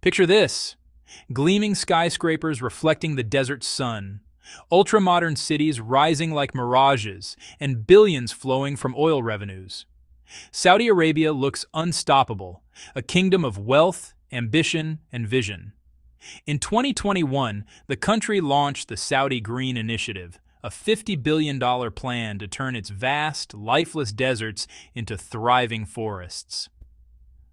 Picture this gleaming skyscrapers reflecting the desert sun, ultra-modern cities rising like mirages, and billions flowing from oil revenues. Saudi Arabia looks unstoppable, a kingdom of wealth, ambition, and vision. In 2021, the country launched the Saudi Green Initiative, a $50 billion plan to turn its vast, lifeless deserts into thriving forests.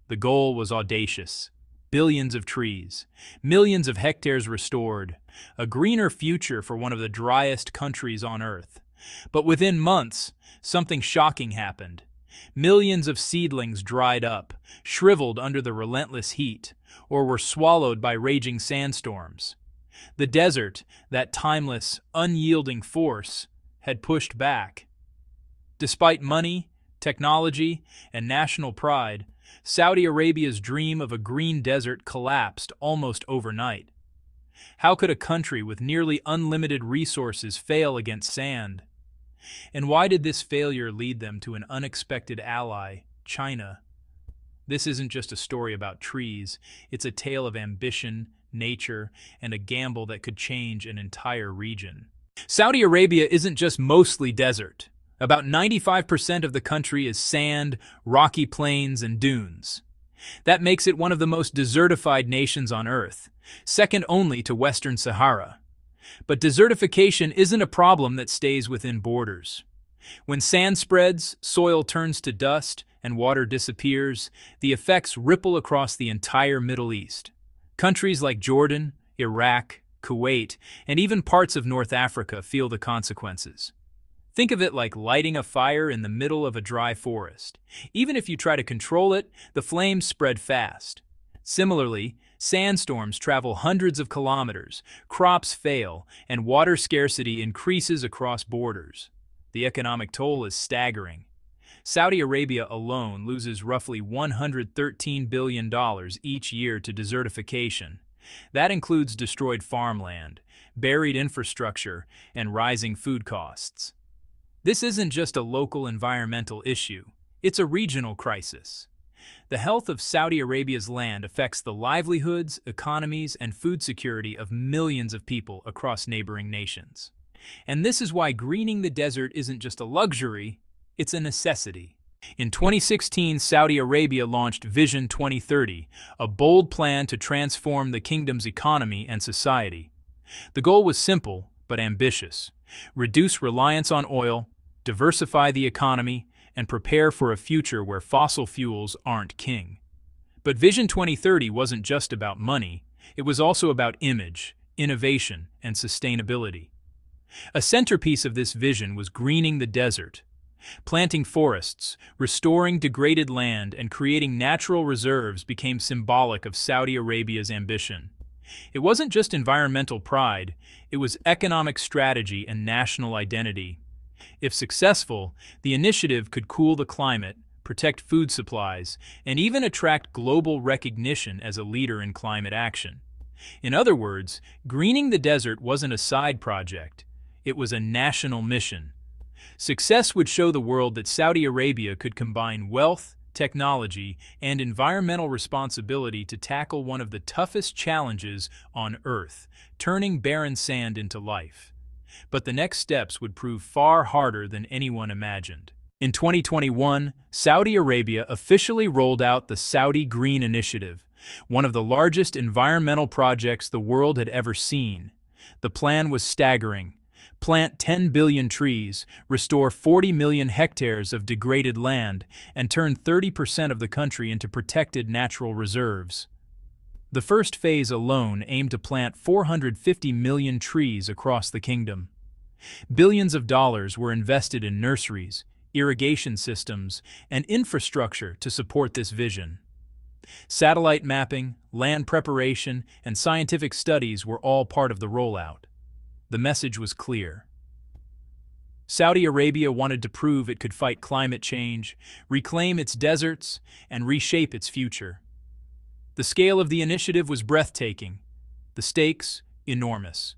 The goal was audacious. Billions of trees, millions of hectares restored, a greener future for one of the driest countries on Earth. But within months, something shocking happened. Millions of seedlings dried up, shriveled under the relentless heat, or were swallowed by raging sandstorms. The desert, that timeless, unyielding force, had pushed back. Despite money, technology, and national pride, Saudi Arabia's dream of a green desert collapsed almost overnight. How could a country with nearly unlimited resources fail against sand? And why did this failure lead them to an unexpected ally, China? This isn't just a story about trees, it's a tale of ambition, nature, and a gamble that could change an entire region. Saudi Arabia isn't just mostly desert. About 95% of the country is sand, rocky plains, and dunes. That makes it one of the most desertified nations on Earth, second only to Western Sahara. But desertification isn't a problem that stays within borders. When sand spreads, soil turns to dust, and water disappears, the effects ripple across the entire Middle East. Countries like Jordan, Iraq, Kuwait, and even parts of North Africa feel the consequences. Think of it like lighting a fire in the middle of a dry forest. Even if you try to control it, the flames spread fast. Similarly, sandstorms travel hundreds of kilometers, crops fail, and water scarcity increases across borders. The economic toll is staggering. Saudi Arabia alone loses roughly $113 billion each year to desertification. That includes destroyed farmland, buried infrastructure, and rising food costs. This isn't just a local environmental issue, it's a regional crisis. The health of Saudi Arabia's land affects the livelihoods, economies, and food security of millions of people across neighboring nations. And this is why greening the desert isn't just a luxury, it's a necessity. In 2016, Saudi Arabia launched Vision 2030, a bold plan to transform the kingdom's economy and society. The goal was simple, but ambitious. Reduce reliance on oil, diversify the economy, and prepare for a future where fossil fuels aren't king. But Vision 2030 wasn't just about money, it was also about image, innovation, and sustainability. A centerpiece of this vision was greening the desert, Planting forests, restoring degraded land, and creating natural reserves became symbolic of Saudi Arabia's ambition. It wasn't just environmental pride, it was economic strategy and national identity. If successful, the initiative could cool the climate, protect food supplies, and even attract global recognition as a leader in climate action. In other words, greening the desert wasn't a side project, it was a national mission. Success would show the world that Saudi Arabia could combine wealth, technology, and environmental responsibility to tackle one of the toughest challenges on Earth, turning barren sand into life. But the next steps would prove far harder than anyone imagined. In 2021, Saudi Arabia officially rolled out the Saudi Green Initiative, one of the largest environmental projects the world had ever seen. The plan was staggering, plant 10 billion trees, restore 40 million hectares of degraded land, and turn 30% of the country into protected natural reserves. The first phase alone aimed to plant 450 million trees across the kingdom. Billions of dollars were invested in nurseries, irrigation systems, and infrastructure to support this vision. Satellite mapping, land preparation, and scientific studies were all part of the rollout. The message was clear. Saudi Arabia wanted to prove it could fight climate change, reclaim its deserts, and reshape its future. The scale of the initiative was breathtaking, the stakes enormous.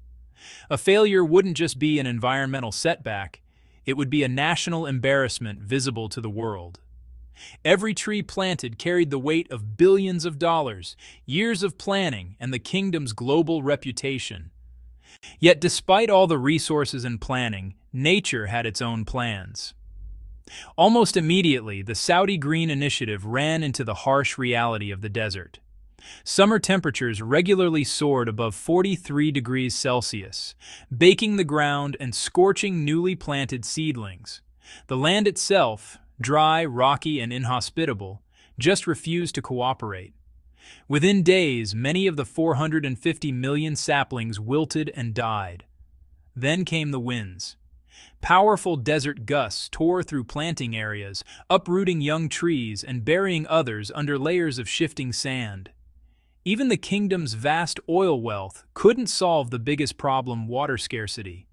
A failure wouldn't just be an environmental setback, it would be a national embarrassment visible to the world. Every tree planted carried the weight of billions of dollars, years of planning, and the kingdom's global reputation. Yet despite all the resources and planning, nature had its own plans. Almost immediately, the Saudi Green Initiative ran into the harsh reality of the desert. Summer temperatures regularly soared above 43 degrees Celsius, baking the ground and scorching newly planted seedlings. The land itself, dry, rocky, and inhospitable, just refused to cooperate. Within days, many of the 450 million saplings wilted and died. Then came the winds. Powerful desert gusts tore through planting areas, uprooting young trees and burying others under layers of shifting sand. Even the kingdom's vast oil wealth couldn't solve the biggest problem, water scarcity.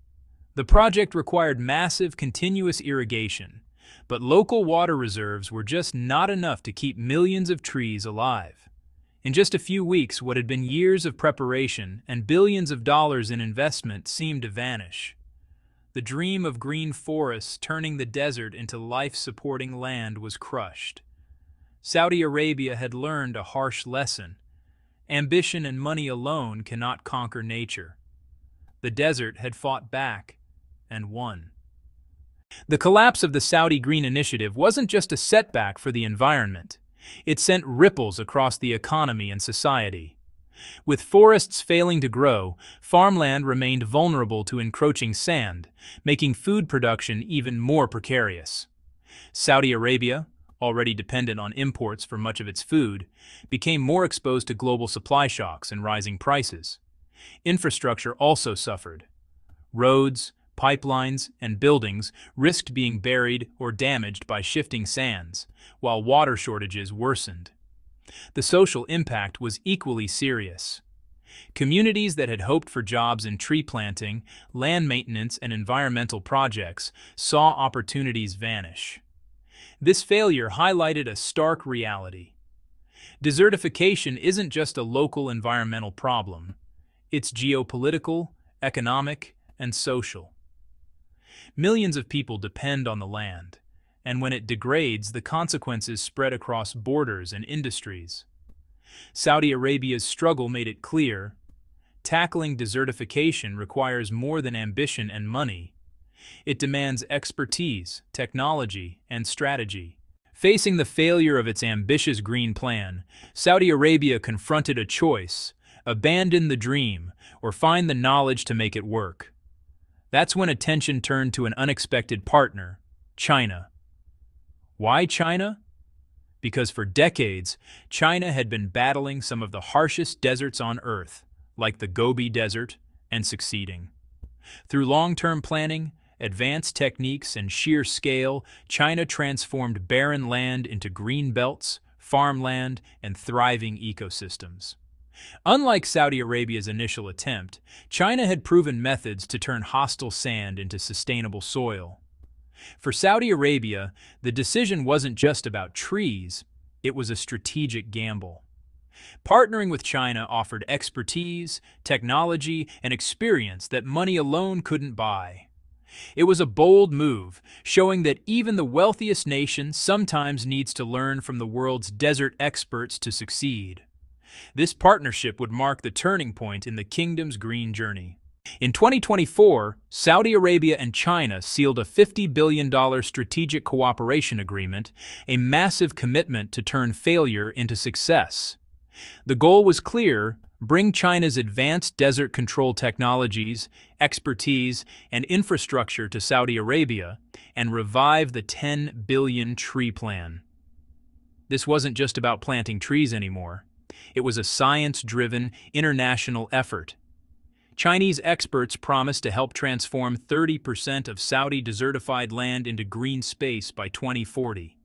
The project required massive, continuous irrigation, but local water reserves were just not enough to keep millions of trees alive. In just a few weeks, what had been years of preparation and billions of dollars in investment seemed to vanish. The dream of green forests turning the desert into life-supporting land was crushed. Saudi Arabia had learned a harsh lesson. Ambition and money alone cannot conquer nature. The desert had fought back and won. The collapse of the Saudi Green Initiative wasn't just a setback for the environment. It sent ripples across the economy and society. With forests failing to grow, farmland remained vulnerable to encroaching sand, making food production even more precarious. Saudi Arabia, already dependent on imports for much of its food, became more exposed to global supply shocks and rising prices. Infrastructure also suffered. Roads, pipelines, and buildings risked being buried or damaged by shifting sands, while water shortages worsened. The social impact was equally serious. Communities that had hoped for jobs in tree planting, land maintenance, and environmental projects saw opportunities vanish. This failure highlighted a stark reality. Desertification isn't just a local environmental problem. It's geopolitical, economic, and social. Millions of people depend on the land, and when it degrades, the consequences spread across borders and industries. Saudi Arabia's struggle made it clear, tackling desertification requires more than ambition and money. It demands expertise, technology, and strategy. Facing the failure of its ambitious green plan, Saudi Arabia confronted a choice, abandon the dream, or find the knowledge to make it work. That's when attention turned to an unexpected partner, China. Why China? Because for decades, China had been battling some of the harshest deserts on Earth, like the Gobi Desert, and succeeding. Through long-term planning, advanced techniques, and sheer scale, China transformed barren land into green belts, farmland, and thriving ecosystems. Unlike Saudi Arabia's initial attempt, China had proven methods to turn hostile sand into sustainable soil. For Saudi Arabia, the decision wasn't just about trees, it was a strategic gamble. Partnering with China offered expertise, technology, and experience that money alone couldn't buy. It was a bold move, showing that even the wealthiest nation sometimes needs to learn from the world's desert experts to succeed. This partnership would mark the turning point in the kingdom's green journey. In 2024, Saudi Arabia and China sealed a $50 billion strategic cooperation agreement, a massive commitment to turn failure into success. The goal was clear, bring China's advanced desert control technologies, expertise, and infrastructure to Saudi Arabia, and revive the 10 billion tree plan. This wasn't just about planting trees anymore. It was a science-driven, international effort Chinese experts promise to help transform 30% of Saudi desertified land into green space by 2040.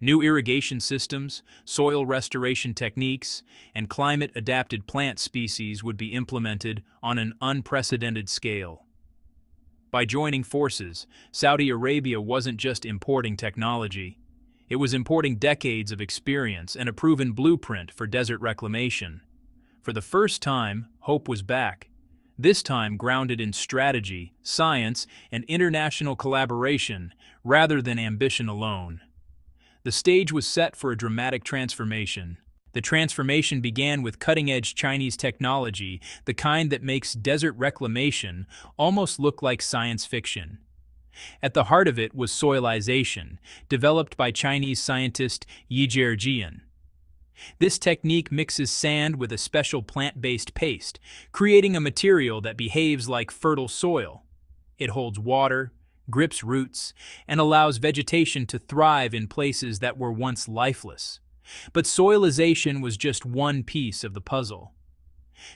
New irrigation systems, soil restoration techniques, and climate-adapted plant species would be implemented on an unprecedented scale. By joining forces, Saudi Arabia wasn't just importing technology. It was importing decades of experience and a proven blueprint for desert reclamation. For the first time, hope was back, this time grounded in strategy, science, and international collaboration rather than ambition alone. The stage was set for a dramatic transformation. The transformation began with cutting-edge Chinese technology, the kind that makes desert reclamation almost look like science fiction. At the heart of it was soilization, developed by Chinese scientist Yi Zhijian. This technique mixes sand with a special plant-based paste, creating a material that behaves like fertile soil. It holds water, grips roots, and allows vegetation to thrive in places that were once lifeless. But soilization was just one piece of the puzzle.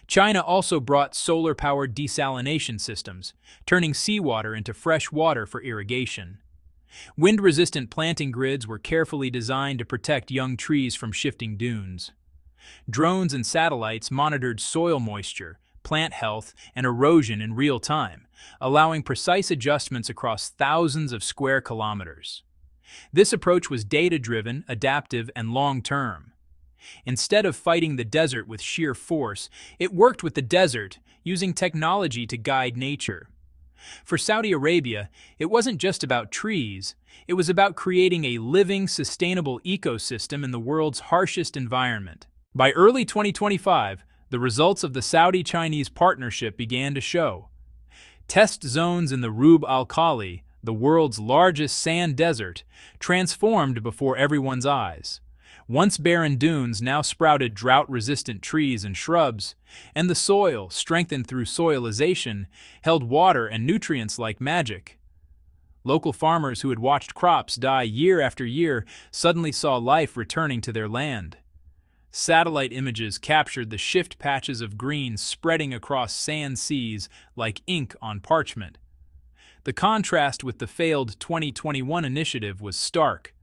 China also brought solar-powered desalination systems, turning seawater into fresh water for irrigation. Wind-resistant planting grids were carefully designed to protect young trees from shifting dunes. Drones and satellites monitored soil moisture, plant health, and erosion in real time, allowing precise adjustments across thousands of square kilometers. This approach was data-driven, adaptive, and long-term. Instead of fighting the desert with sheer force, it worked with the desert, using technology to guide nature. For Saudi Arabia, it wasn't just about trees, it was about creating a living, sustainable ecosystem in the world's harshest environment. By early 2025, the results of the Saudi-Chinese partnership began to show. Test zones in the Rub al Khali, the world's largest sand desert, transformed before everyone's eyes. Once barren dunes now sprouted drought-resistant trees and shrubs, and the soil, strengthened through soilization, held water and nutrients like magic. Local farmers who had watched crops die year after year suddenly saw life returning to their land. Satellite images captured the shift patches of green spreading across sand seas like ink on parchment. The contrast with the failed 2021 initiative was stark.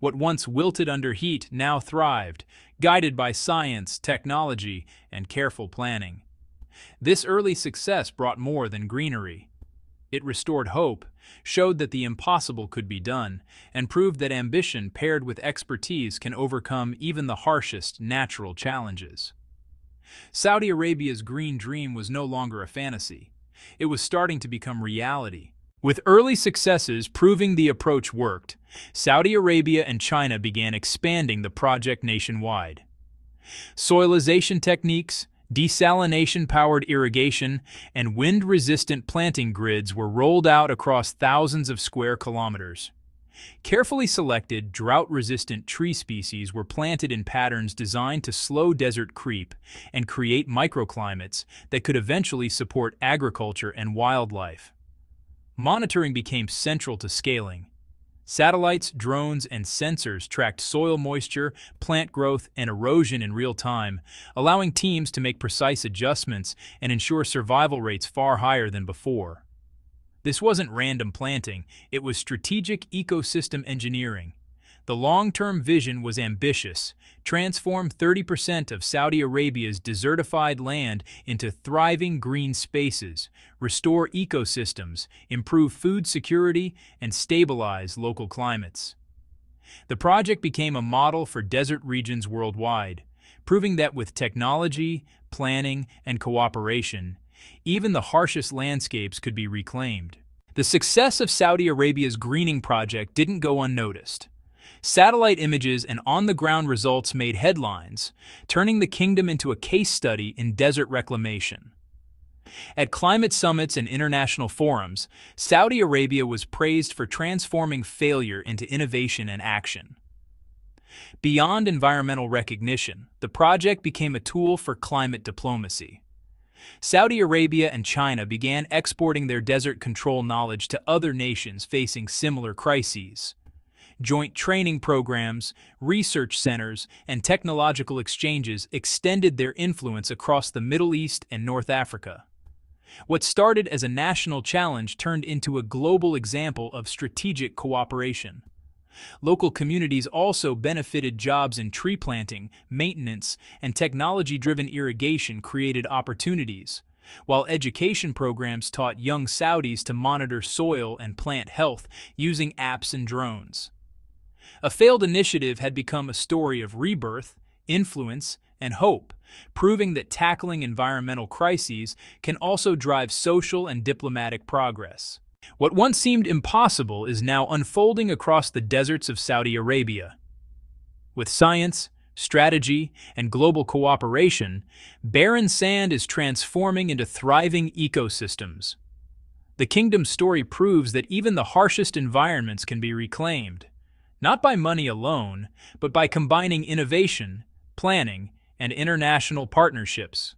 What once wilted under heat now thrived, guided by science, technology, and careful planning. This early success brought more than greenery. It restored hope, showed that the impossible could be done, and proved that ambition paired with expertise can overcome even the harshest natural challenges. Saudi Arabia's green dream was no longer a fantasy. It was starting to become reality, with early successes proving the approach worked, Saudi Arabia and China began expanding the project nationwide. Soilization techniques, desalination-powered irrigation, and wind-resistant planting grids were rolled out across thousands of square kilometers. Carefully selected, drought-resistant tree species were planted in patterns designed to slow desert creep and create microclimates that could eventually support agriculture and wildlife. Monitoring became central to scaling. Satellites, drones, and sensors tracked soil moisture, plant growth, and erosion in real time, allowing teams to make precise adjustments and ensure survival rates far higher than before. This wasn't random planting, it was strategic ecosystem engineering. The long-term vision was ambitious, transform 30% of Saudi Arabia's desertified land into thriving green spaces, restore ecosystems, improve food security, and stabilize local climates. The project became a model for desert regions worldwide, proving that with technology, planning, and cooperation, even the harshest landscapes could be reclaimed. The success of Saudi Arabia's greening project didn't go unnoticed. Satellite images and on-the-ground results made headlines, turning the kingdom into a case study in desert reclamation. At climate summits and international forums, Saudi Arabia was praised for transforming failure into innovation and action. Beyond environmental recognition, the project became a tool for climate diplomacy. Saudi Arabia and China began exporting their desert control knowledge to other nations facing similar crises. Joint training programs, research centers, and technological exchanges extended their influence across the Middle East and North Africa. What started as a national challenge turned into a global example of strategic cooperation. Local communities also benefited jobs in tree planting, maintenance, and technology-driven irrigation created opportunities, while education programs taught young Saudis to monitor soil and plant health using apps and drones. A failed initiative had become a story of rebirth, influence, and hope, proving that tackling environmental crises can also drive social and diplomatic progress. What once seemed impossible is now unfolding across the deserts of Saudi Arabia. With science, strategy, and global cooperation, barren sand is transforming into thriving ecosystems. The kingdom's story proves that even the harshest environments can be reclaimed, not by money alone, but by combining innovation, planning, and international partnerships.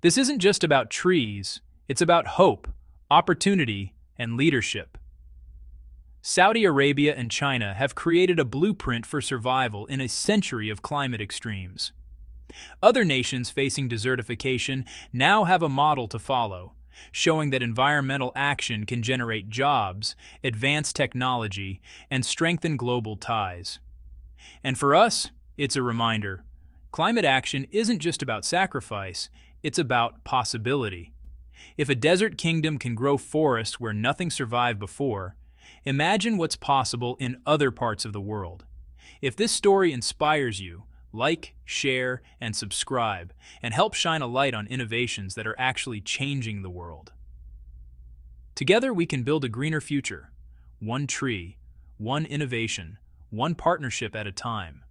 This isn't just about trees, it's about hope, opportunity, and leadership. Saudi Arabia and China have created a blueprint for survival in a century of climate extremes. Other nations facing desertification now have a model to follow, showing that environmental action can generate jobs, advance technology, and strengthen global ties. And for us, it's a reminder. Climate action isn't just about sacrifice, it's about possibility. If a desert kingdom can grow forests where nothing survived before, Imagine what's possible in other parts of the world. If this story inspires you, like, share, and subscribe, and help shine a light on innovations that are actually changing the world. Together we can build a greener future, one tree, one innovation, one partnership at a time.